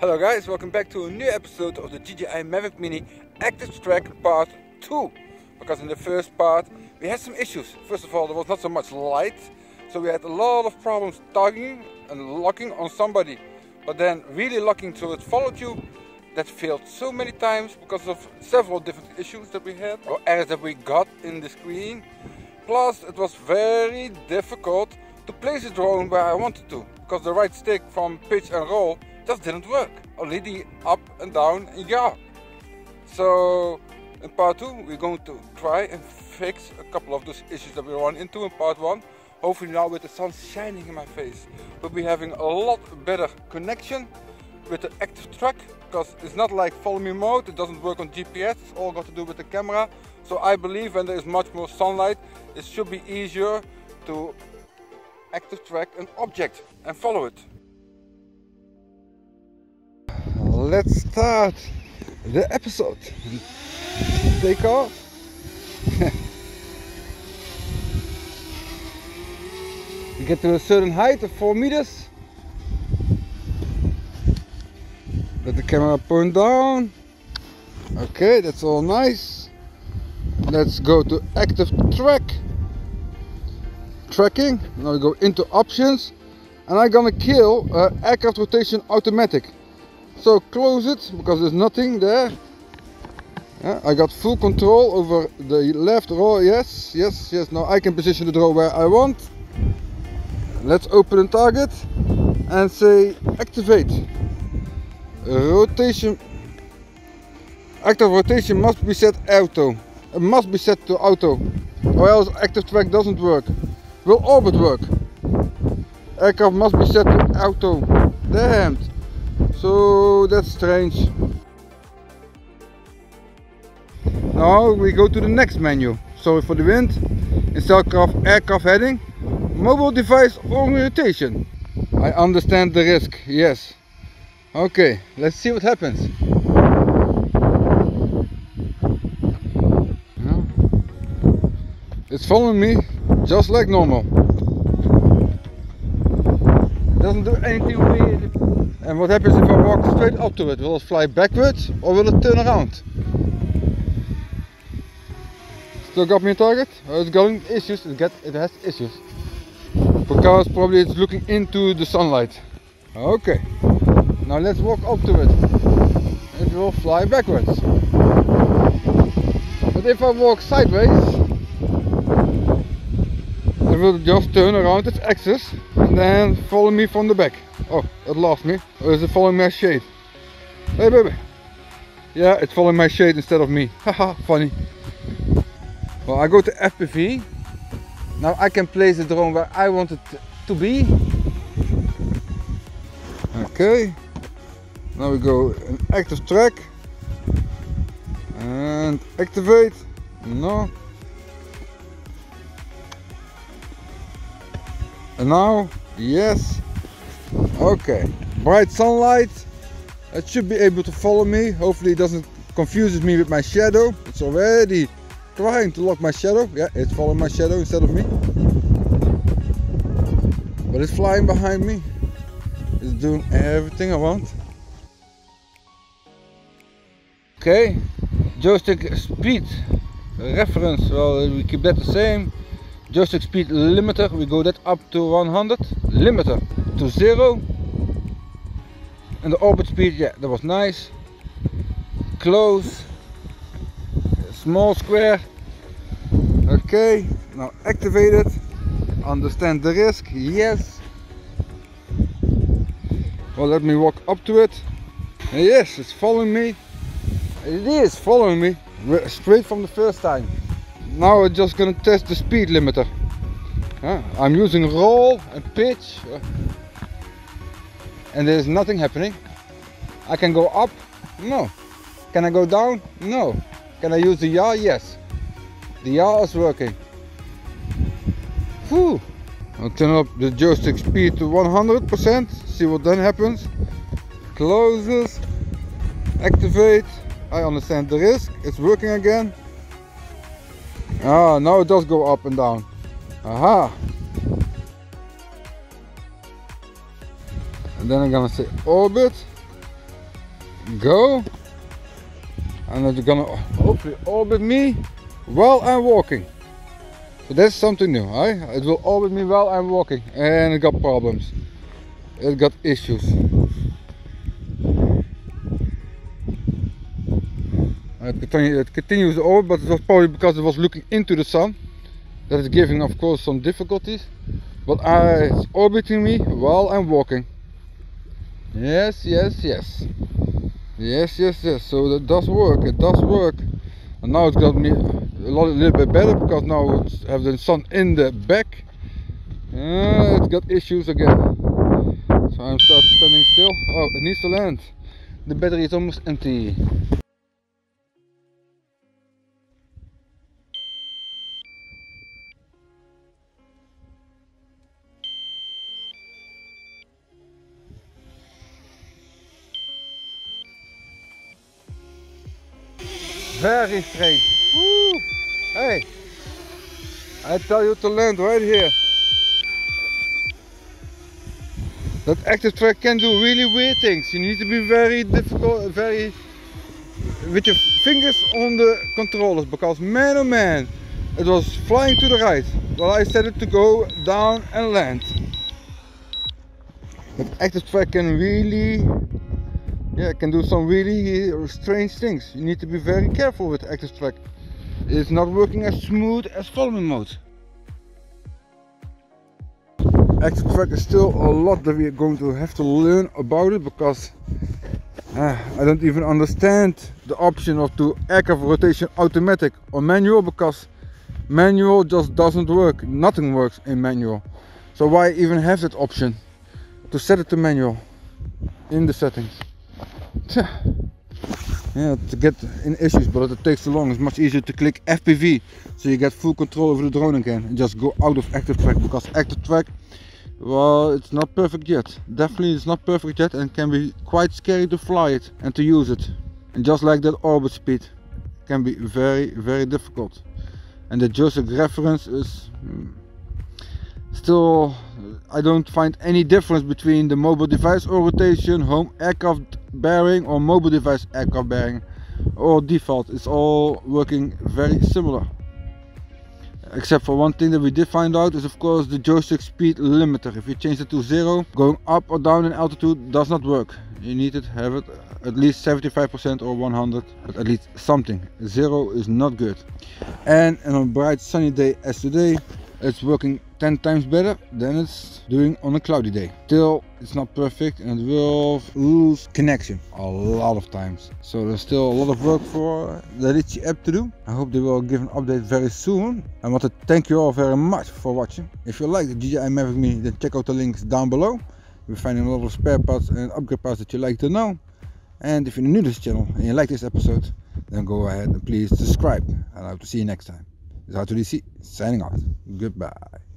Hello guys, welcome back to a new episode of the DJI Mavic Mini Active Track Part 2. Because in the first part we had some issues. First of all, there was not so much light, so we had a lot of problems tugging and locking on somebody. But then really locking so it followed you, that failed so many times because of several different issues that we had or errors that we got in the screen. Plus it was very difficult to place the drone where I wanted to because the right stick from pitch and roll just didn't work. The up and down and yeah. So in part 2 we're going to try and fix a couple of those issues that we run into in part 1. Hopefully now with the sun shining in my face we'll be having a lot better connection with the active track because it's not like follow me mode, it doesn't work on GPS, it's all got to do with the camera. So I believe when there is much more sunlight it should be easier to active track an object and follow it. Let's start the episode. Take off. we get to a certain height of 4 meters. Let the camera point down. Okay, that's all nice. Let's go to active track. Tracking. Now we go into options. And I'm gonna kill uh, aircraft rotation automatic. So close it because there's nothing there. Yeah, I got full control over the left row. Yes, yes, yes. Now I can position the drone where I want. Let's open the target and say activate. Rotation. Active rotation must be set auto. It must be set to auto or else active track doesn't work. Will orbit work? Aircraft must be set to auto. Damned. So that's strange. Now we go to the next menu. Sorry for the wind. Install craft, aircraft heading. Mobile device orientation. I understand the risk, yes. Okay, let's see what happens. It's following me just like normal. Doesn't do anything. And what happens if I walk straight up to it? Will it fly backwards or will it turn around? Still got me a target? Oh, it's going issues, it, get, it has issues. Because probably it's looking into the sunlight. Okay, now let's walk up to it. It will fly backwards. But if I walk sideways, it will just turn around its axis and then follow me from the back. Oh, it lost me. Or is it following my shade? Hey baby. Yeah, it's following my shade instead of me. Haha, funny. Well, I go to FPV. Now I can place the drone where I want it to be. Okay. Now we go an active track. And activate. No. And now, yes. Okay, bright sunlight. It should be able to follow me. Hopefully it doesn't confuses me with my shadow. It's already trying to lock my shadow. Yeah, it's following my shadow instead of me. But it's flying behind me. It's doing everything I want. Okay, joystick speed reference. Well, we keep that the same. Joystick speed limiter, we go that up to 100. Limiter to zero. And the orbit speed, yeah, that was nice. Close. Small square. Okay, now activate it. Understand the risk, yes. Well, let me walk up to it. Yes, it's following me. It is following me straight from the first time. Now we're just gonna test the speed limiter. Uh, I'm using roll and pitch uh, and there's nothing happening. I can go up? No. Can I go down? No. Can I use the yaw? Yes. The yaw is working. Whew. I'll turn up the joystick speed to 100%, see what then happens. Closes, activate. I understand the risk, it's working again. Ah, now it does go up and down. Aha! And then I'm gonna say orbit. go and it's gonna hopefully orbit me while I'm walking. So that's something new, right? It will orbit me while I'm walking and it got problems. It got issues. It, continues over, but it was probably because it was looking into the sun. That is giving, of course, some difficulties. But I, it's orbiting me while I'm walking. Yes, yes, yes. Yes, yes, yes. So that does work. It does work. And now it's got me a, lot, a little bit better because now it's have the sun in the back. Uh, it's got issues again. So I'm start standing still. Oh, it needs to land. The battery is almost empty. Very strange. Woo. Hey, I tell you to land right here. That active track can do really weird things. You need to be very difficult, very with your fingers on the controllers because man oh man, it was flying to the right. Well, I set it to go down and land. That active track can really yeah, can do some really uh, strange things. You need to be very careful with active track. It's not working as smooth as following mode. Active track is still a lot that we are going to have to learn about it because uh, I don't even understand the option of to aircraft rotation automatic or manual because manual just doesn't work. Nothing works in manual. So why even have that option to set it to manual in the settings? yeah, to get in issues, but it takes too long. It's much easier to click FPV, so you get full control over the drone again and just go out of active track because active track, well, it's not perfect yet. Definitely, it's not perfect yet and can be quite scary to fly it and to use it. And just like that orbit speed, can be very, very difficult. And the joystick reference is hmm, still I don't find any difference between the mobile device orientation, home aircraft bearing or mobile device aircraft bearing or default. It's all working very similar. Except for one thing that we did find out is of course the joystick speed limiter. If you change it to zero, going up or down in altitude does not work. You need to have it at least 75% or 100, but at least something. Zero is not good. And on a bright sunny day as today, it's working 10 times better than it's doing on a cloudy day. Still, it's not perfect and it will lose connection a lot of times. So there's still a lot of work for the Litchi app to do. I hope they will give an update very soon. I want to thank you all very much for watching. If you like the DJI Mavic Mini, then check out the links down below. You'll find a lot of spare parts and upgrade parts that you like to know. And if you're new to this channel and you like this episode, then go ahead and please subscribe. And I hope to see you next time. It's to DC signing off. Goodbye.